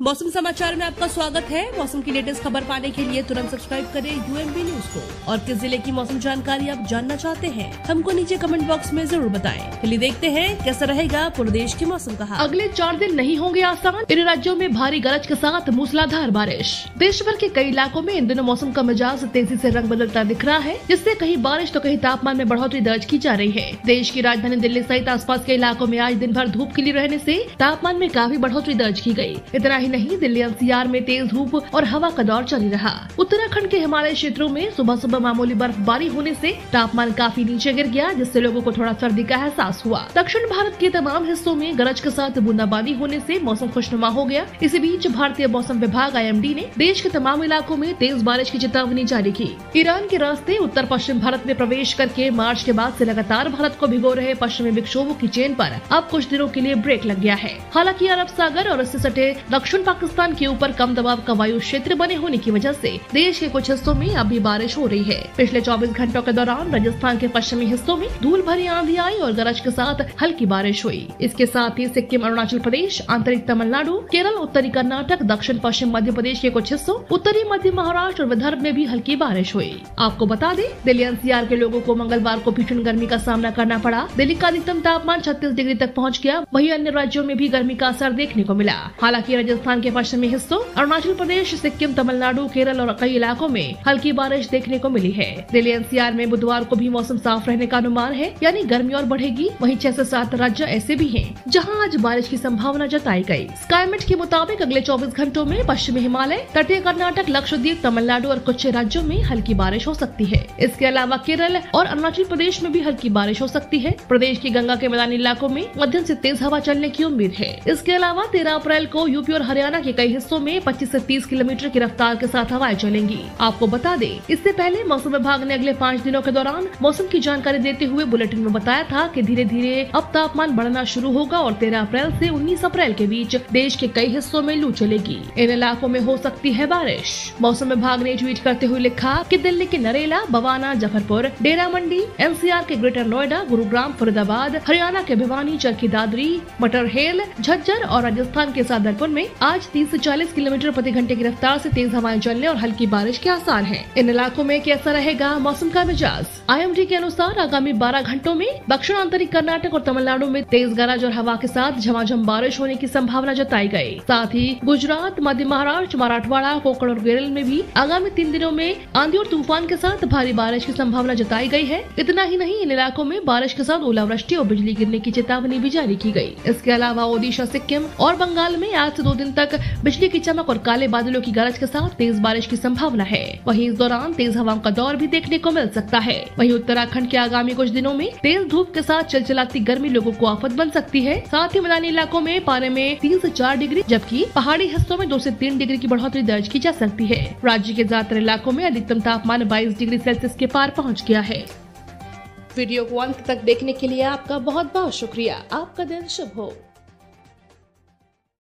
मौसम समाचार में आपका स्वागत है। मौसम की लेटेस्ट खबर पाने के लिए तुरंत सब्सक्राइब करें यूएमबी न्यूज़ को। और किस ज़िले की मौसम जानकारी आप जानना चाहते हैं, हमको नीचे कमेंट बॉक्स में ज़रूर बताएँ। चलिए देखते हैं, कैसा रहेगा पूरे देश के मौसम का अगले चार दिन नहीं होंगे आसान। इन राज्यों में भारी गरज के साथ मूसलाधार बारिश। देश भर के कई इलाकों में इन दिनों मौसम का मिजाज तेज़ी ऐसी रंग बदलता दिख रहा है, जिससे कहीं बारिश तो कहीं तापमान में बढ़ोतरी दर्ज की जा रही है। देश की राजधानी दिल्ली सहित आसपास के इलाकों में आज दिन भर धूप खिली रहने ऐसी तापमान में काफ़ी बढ़ोतरी दर्ज की गई इतना ही नहीं, दिल्ली एनसीआर में तेज धूप और हवा का दौर जारी रहा। उत्तराखंड के हिमालय क्षेत्रों में सुबह सुबह मामूली बर्फबारी होने से तापमान काफ़ी नीचे गिर गया, जिससे लोगों को थोड़ा सर्दी का एहसास हुआ। दक्षिण भारत के तमाम हिस्सों में गरज के साथ बूंदाबांदी होने से मौसम खुशनुमा हो गया। इसी बीच भारतीय मौसम विभाग आईएमडी ने देश के तमाम इलाकों में तेज बारिश की चेतावनी जारी की। ईरान के रास्ते उत्तर पश्चिम भारत में प्रवेश करके मार्च के बाद ऐसी लगातार भारत को भिगो रहे पश्चिमी विक्षोभों की चेन आरोप अब कुछ दिनों के लिए ब्रेक लग गया है। हालाँकि अरब सागर और इससे सटे दक्षिण पाकिस्तान के ऊपर कम दबाव का वायु क्षेत्र बने होने की वजह से देश के कुछ हिस्सों में अभी बारिश हो रही है। पिछले 24 घंटों के दौरान राजस्थान के पश्चिमी हिस्सों में धूल भरी आंधी आई और गरज के साथ हल्की बारिश हुई। इसके साथ ही सिक्किम, अरुणाचल प्रदेश, आंतरिक तमिलनाडु, केरल, उत्तरी कर्नाटक, दक्षिण पश्चिम मध्य प्रदेश के कुछ हिस्सों, उत्तरी मध्य महाराष्ट्र और विदर्भ में भी हल्की बारिश हुई। आपको बता दें, दिल्ली एनसीआर के लोगों को मंगलवार को भीषण गर्मी का सामना करना पड़ा। दिल्ली का अधिकतम तापमान छत्तीस डिग्री तक पहुँच गया। वही अन्य राज्यों में भी गर्मी का असर देखने को मिला। हालाँकि राजस्थान के पश्चिमी हिस्सों, अरुणाचल प्रदेश, सिक्किम, तमिलनाडु, केरल और कई इलाकों में हल्की बारिश देखने को मिली है। दिल्ली एनसीआर में बुधवार को भी मौसम साफ़ रहने का अनुमान है, यानी गर्मी और बढ़ेगी। वहीं छह से सात राज्य ऐसे भी है, जहाँ आज बारिश की संभावना जताई गई। स्काईमेट के मुताबिक अगले 24 घंटों में पश्चिमी हिमालय, तटीय कर्नाटक, लक्षद्वीप, तमिलनाडु और कुछ राज्यों में हल्की बारिश हो सकती है। इसके अलावा केरल और अरुणाचल प्रदेश में भी हल्की बारिश हो सकती है। प्रदेश की गंगा के मैदानी इलाकों में मध्यम से तेज हवा चलने की उम्मीद है। इसके अलावा तेरह अप्रैल को यूपी और हरियाणा के कई हिस्सों में पच्चीस ऐसी तीस किलोमीटर की रफ्तार के साथ हवाएँ चलेंगी। आपको बता दें, इससे पहले मौसम विभाग ने अगले पाँच दिनों के दौरान मौसम की जानकारी देते हुए बुलेटिन में बताया था की धीरे धीरे अब तापमान बढ़ना शुरू होगा और तेरह अप्रैल ऐसी उन्नीस अप्रैल के बीच देश के कई हिस्सों में लू चलेगी। इन इलाकों में हो सकती है बारिश। मौसम विभाग ने ट्वीट करते हुए लिखा कि दिल्ली के नरेला, बवाना, जफरपुर डेरा मंडी एनसीआर के ग्रेटर नोएडा, गुरुग्राम, फरीदाबाद, हरियाणा के भिवानी, चरखी दादरी, मटरहेल, झज्जर और राजस्थान के सादरपुर में आज तीस ऐसी चालीस किलोमीटर प्रति घंटे की रफ्तार से तेज हवाएँ चलने और हल्की बारिश के आसार हैं। इन इलाकों में कैसा रहेगा मौसम का मिजाज? आईएमडी के अनुसार आगामी 12 घंटों में दक्षिण आंतरिक कर्नाटक और तमिलनाडु में तेज गरज और हवा के साथ झमाझम बारिश होने की संभावना जताई गई साथ ही गुजरात, मध्य महाराष्ट्र, मराठवाड़ा, कोकण और केरल में भी आगामी तीन दिनों में आंधी और तूफ़ान के साथ भारी बारिश की संभावना जताई गई है। इतना ही नहीं, इन इलाकों में बारिश के साथ ओलावृष्टि और बिजली गिरने की चेतावनी भी जारी की गई। इसके अलावा ओडिशा, सिक्किम और बंगाल में आज से दो दिन तक बिजली की चमक और काले बादलों की गरज के साथ तेज बारिश की संभावना है। वहीं इस दौरान तेज हवाओं का दौर भी देखने को मिल सकता है। वहीं उत्तराखंड के आगामी कुछ दिनों में तेज धूप के साथ चलचलाती गर्मी लोगों को आफत बन सकती है। साथ ही मैदानी इलाकों में पारे में तीन से चार डिग्री, जबकि पहाड़ी हिस्सों में दो से तीन डिग्री की बढ़ोतरी दर्ज की जा सकती है। राज्य के ज़्यादातर इलाकों में अधिकतम तापमान बाईस डिग्री सेल्सियस के पार पहुँच गया है। वीडियो को अंत तक देखने के लिए आपका बहुत बहुत शुक्रिया। आपका दिन शुभ हो।